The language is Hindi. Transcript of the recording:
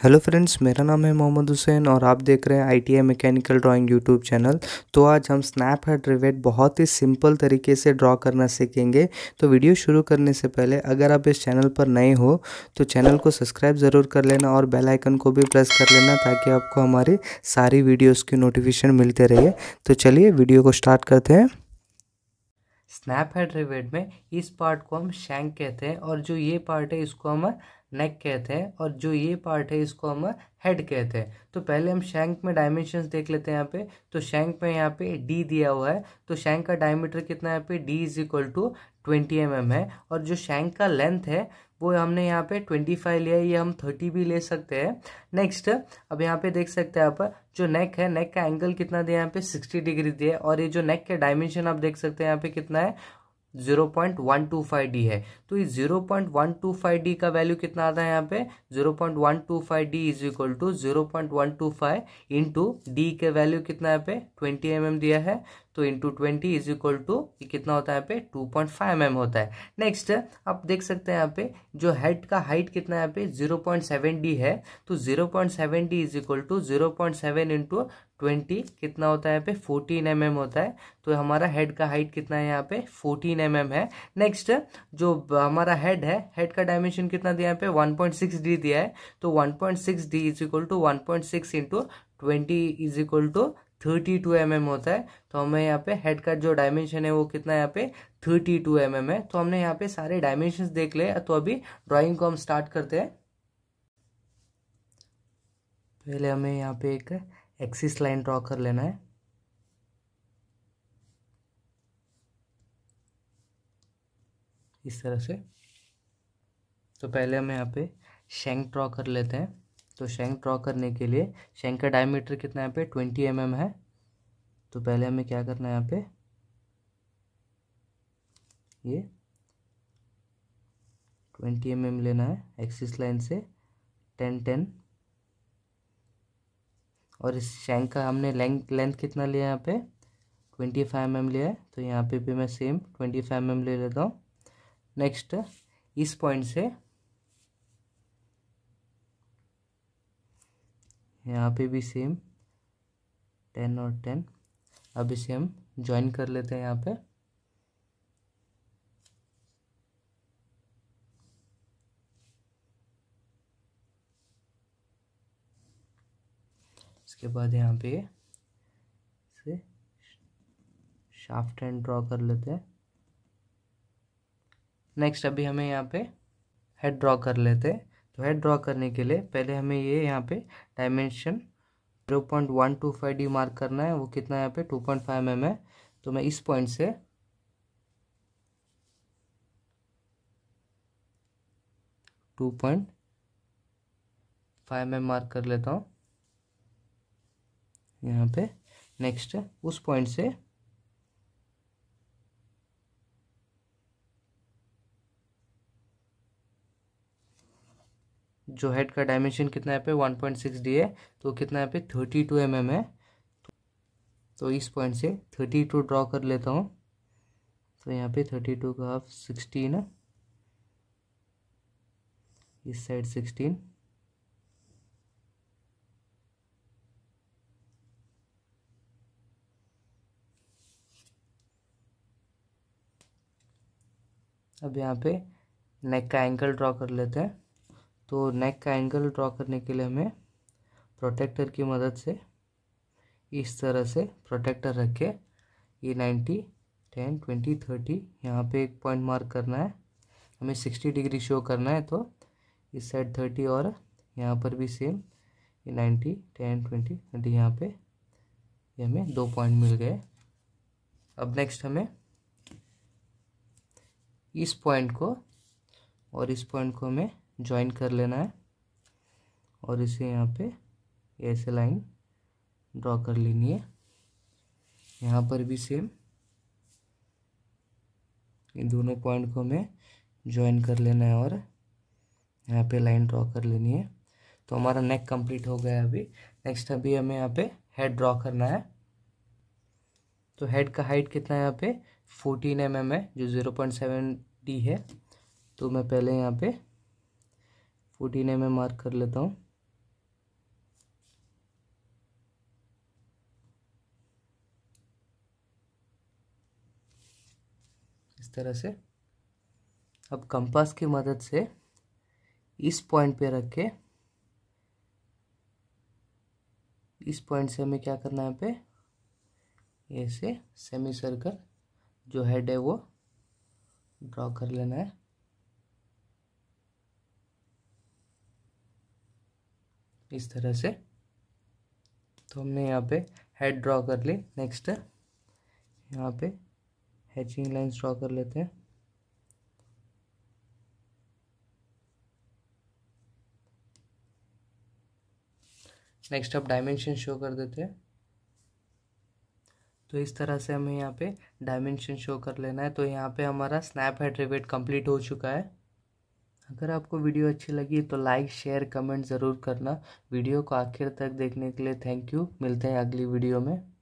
हेलो फ्रेंड्स, मेरा नाम है मोहम्मद हुसैन और आप देख रहे हैं I T I mechanical drawing YouTube channel तो आज हम स्नैप हेड रिवेट बहुत ही सिंपल तरीके से ड्रॉ करना सीखेंगे। तो वीडियो शुरू करने से पहले, अगर आप इस चैनल पर नए हो तो चैनल को सब्सक्राइब ज़रूर कर लेना और बेल आइकन को भी प्रेस कर लेना ताकि आपको हमारी सारी वीडियोज़ की नोटिफिकेशन मिलते रहे। तो चलिए वीडियो को स्टार्ट करते हैं। स्नैप हेड रिवेट में इस पार्ट को हम शैंक कहते हैं और जो ये पार्ट है इसको हम नेक कहते हैं और जो ये पार्ट है इसको हम हेड कहते हैं। तो पहले हम शैंक में डायमेंशंस देख लेते हैं यहाँ पे। तो शैंक में यहाँ पे डी दिया हुआ है। तो शैंक का डायमीटर कितना है यहाँ पे? D is equal to twenty M है। और जो शैंक का लेंथ है वो हमने यहाँ पे ट्वेंटी फाइव लिया ये हम थर्टी भी ले सकते हैं। नेक्स्ट अब यहाँ पे देख सकते हैं आप, जो नेक है नेक का एंगल कितना दिया यहाँ पे? सिक्सटी डिग्री दिया और ये जो नेक के डायमेंशन आप देख सकते हैं यहाँ पे कितना है? Zero point one two five D है। तो इस zero point one two five D का वैल्यू कितना आता है यहाँ पे? Zero point one two five D is equal to zero point one two five into D के वैल्यू कितना यहाँ पे? ट्वेंटी एम mm दिया है। तो into twenty is equal to ये कितना होता है यहाँ पे? Two point five M M होता है। नेक्स्ट आप देख सकते हैं यहाँ पे जो हेड का हाइट कितना यहाँ पे? ज़ीरो पॉइंट सेवन डी है। तो zero point seven D is equal to zero point seven into twenty कितना होता है यहाँ पे? फोर्टीन एम mm होता है। तो हमारा हेड का हाइट कितना है यहाँ पे? फोर्टीन एम mm है। नेक्स्ट जो हमारा हेड है हेड का डायमेंशन कितना दिया यहाँ पे? वन पॉइंट सिक्स डी दिया है। तो one point six D is equal to one point six into twenty is equal to thirty two M M होता है तो हमें यहाँ पे हेड का जो डायमेंशन है वो कितना यहाँ पे? थर्टी टू एम एम है। तो हमने यहाँ पे सारे डायमेंशन देख ले तो अभी ड्राइंग को हम स्टार्ट करते हैं। पहले हमें यहाँ पे एक एक्सिस लाइन ड्रॉ कर लेना है। इस तरह से। तो पहले हम यहाँ पे शेंक ड्रॉ कर लेते हैं। तो शेंक ड्रॉ करने के लिए, शेंक का डायमीटर कितना यहाँ पे? ट्वेंटी एम mm है। तो पहले हमें क्या करना है यहाँ पे? ये ट्वेंटी एम mm लेना है एक्सिस लाइन से टेन टेन और इस शेंक का हमने लेंथ लेंथ कितना लिया यहाँ पे? ट्वेंटी फाइव एम लिया है। तो यहाँ पे भी मैं सेम ट्वेंटी फाइव एम ले लेता हूँ। नेक्स्ट इस पॉइंट से यहाँ पे भी सेम टेन और टेन अब इसे हम ज्वाइन कर लेते हैं यहाँ पे। इसके बाद यहाँ पे से शाफ्ट एंड ड्रॉ कर लेते हैं। नेक्स्ट अभी हमें यहाँ पे हेड ड्रॉ कर लेते हैं। तो हेड ड्रॉ करने के लिए, पहले हमें ये यहाँ पे dimension zero point one two five D mark करना है। वो कितना यहाँ पे? टू पॉइंट फाइव एम है। तो मैं इस पॉइंट से two point five M mark कर लेता हूँ। यहाँ पे नेक्स्ट उस पॉइंट से जो हेड का डायमेंशन कितना है पे? वन पॉइंट सिक्स डी है। तो कितना है पे? थर्टी टू एम एम है। तो इस पॉइंट से थर्टी टू ड्रॉ कर लेता हूँ। तो यहाँ पे थर्टी टू का हाफ़ सिक्सटीन है। इस साइड सिक्सटीन अब यहाँ पे नेक का एंगल ड्रॉ कर लेते हैं। तो नेक का एंगल ड्रॉ करने के लिए हमें प्रोटेक्टर की मदद से इस तरह से प्रोटेक्टर रख। के ये नाइन्टी टेन ट्वेंटी थर्टी यहाँ पे एक पॉइंट मार्क करना है। हमें सिक्सटी डिग्री शो करना है तो इस साइड थर्टी और यहाँ पर भी सेम ये नाइन्टी टेन ट्वेंटी ट्वेंटी यहाँ पे ये हमें दो पॉइंट मिल गए। अब नेक्स्ट हमें इस पॉइंट को और इस पॉइंट को हमें ज्वाइन कर लेना है। और इसे यहाँ पे ऐसे लाइन ड्रॉ कर लेनी है। यहाँ पर भी सेम इन दोनों पॉइंट को हमें ज्वाइन कर लेना है और यहाँ पे लाइन ड्रॉ कर लेनी है। तो हमारा नेक कंप्लीट हो गया अभी। नेक्स्ट अभी हमें यहाँ पे हेड ड्रॉ करना है। तो हेड का हाइट कितना है यहाँ पे? फोर्टीन एम एम है, जो ज़ीरो पॉइंट सेवन डी है। तो मैं पहले यहाँ पे फोर्टीन एम मार्क कर लेता हूँ। इस तरह से। अब कंपास की मदद से इस पॉइंट पे रख के, इस पॉइंट से हमें क्या करना है यहाँ पे? ऐसे सेमी सर्कल जो हेड है वो ड्रॉ कर लेना है। इस तरह से। तो हमने यहाँ पे हेड ड्रॉ कर ली नेक्स्ट यहाँ पे हैचिंग लाइंस ड्रॉ कर लेते हैं। नेक्स्ट अब डायमेंशन शो कर देते हैं। तो इस तरह से हमें यहाँ पे डायमेंशन शो कर लेना है। तो यहाँ पे हमारा स्नैप हेड रिवेट कंप्लीट हो चुका है। अगर आपको वीडियो अच्छी लगी तो लाइक, शेयर, कमेंट ज़रूर करना। वीडियो को आखिर तक देखने के लिए थैंक यू। मिलते हैं अगली वीडियो में।